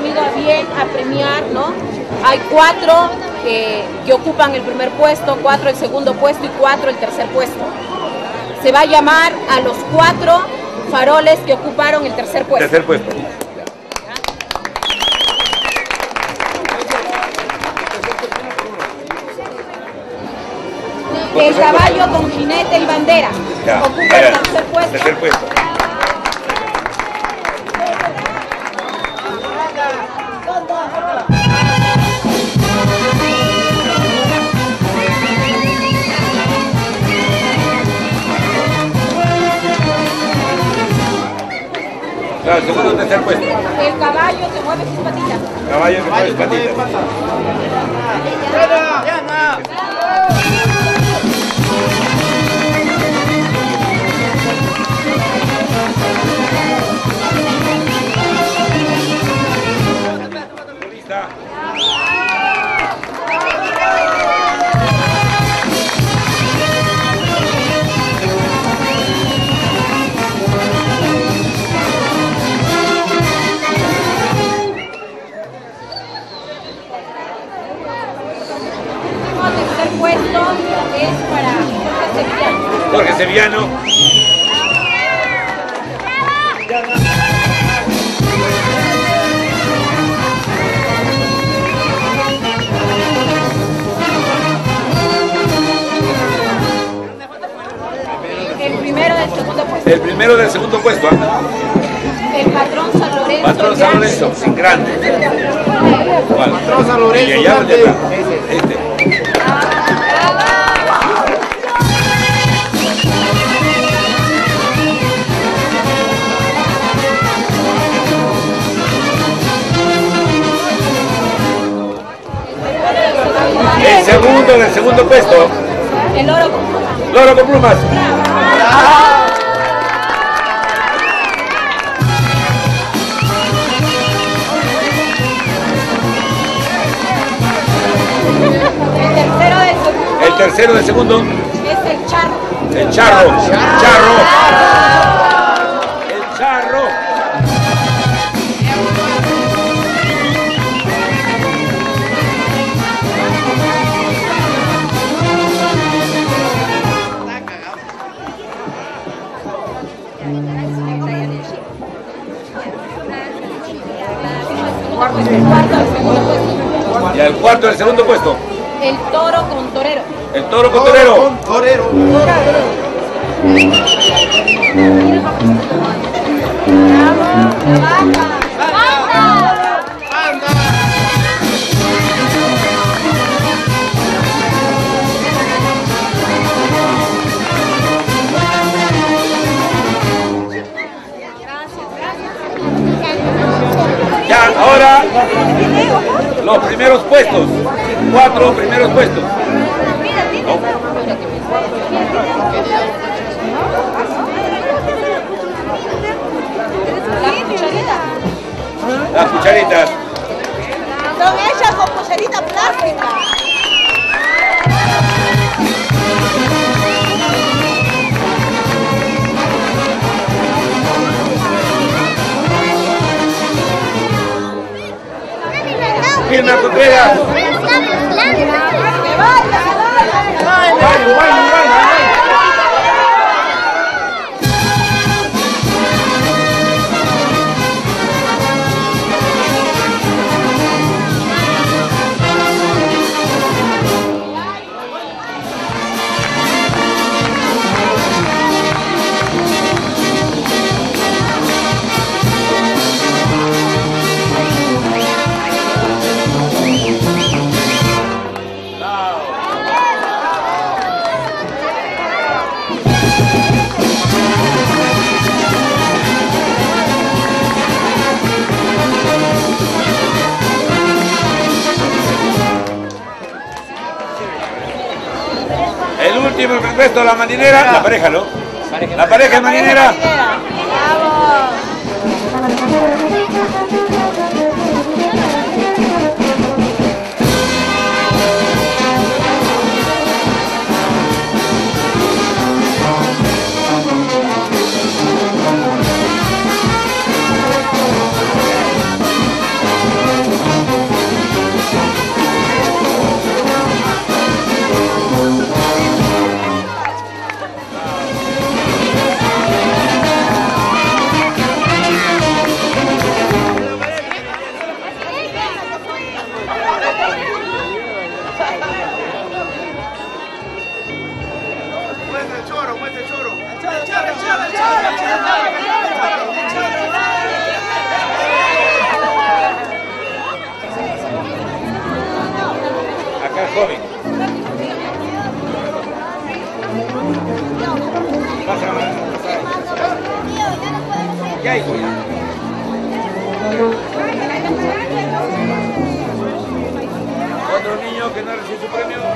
tenido a bien a premiar, ¿no? Hay cuatro que, que ocupan el primer puesto, cuatro el segundo puesto y cuatro el tercer puesto. Se va a llamar a los cuatro faroles que ocuparon el tercer puesto. Tercer puesto. El caballo con jinete y bandera. Ya, Ocupa el tercer puesto. Tercer puesto. Claro, segundo o tercer puesto. El caballo que mueve sus patitas. Caballo que mueve patitas. Del segundo puesto. El primero del segundo puesto. ¿ah? El patrón San Lorenzo. Patrón San Lorenzo, sin grande. ¿Cuál? Patrón San Lorenzo, Y allá grande. Este. El segundo del segundo puesto. El oro con plumas. Loro con plumas. El tercero del segundo El tercero del segundo. es el charro. El charro. Charro. El Cuarto del segundo puesto. Y al cuarto del segundo puesto. El toro con torero. El toro con torero. Puestos. Cuatro primeros puestos. Las cucharitas. Son hechas con cucharita plástica. Firma Contreras. Último puesto, la marinera. La pareja, ¿no? La pareja marinera. Otro niño que no recibe su premio.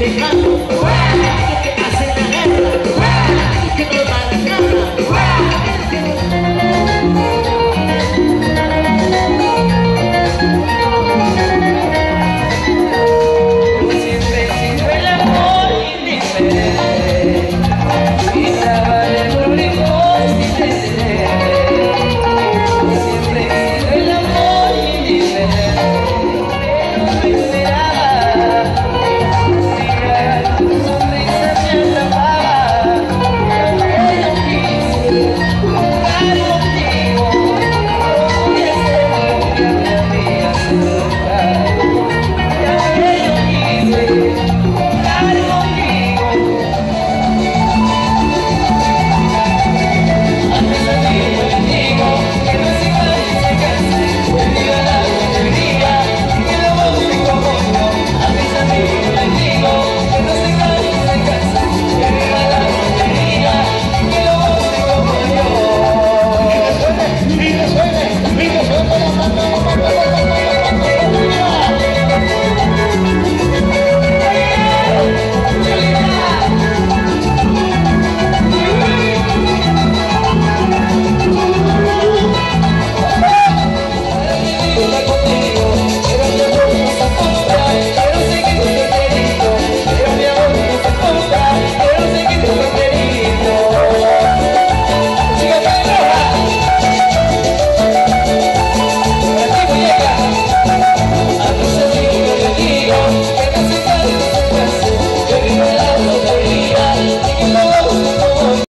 Gracias.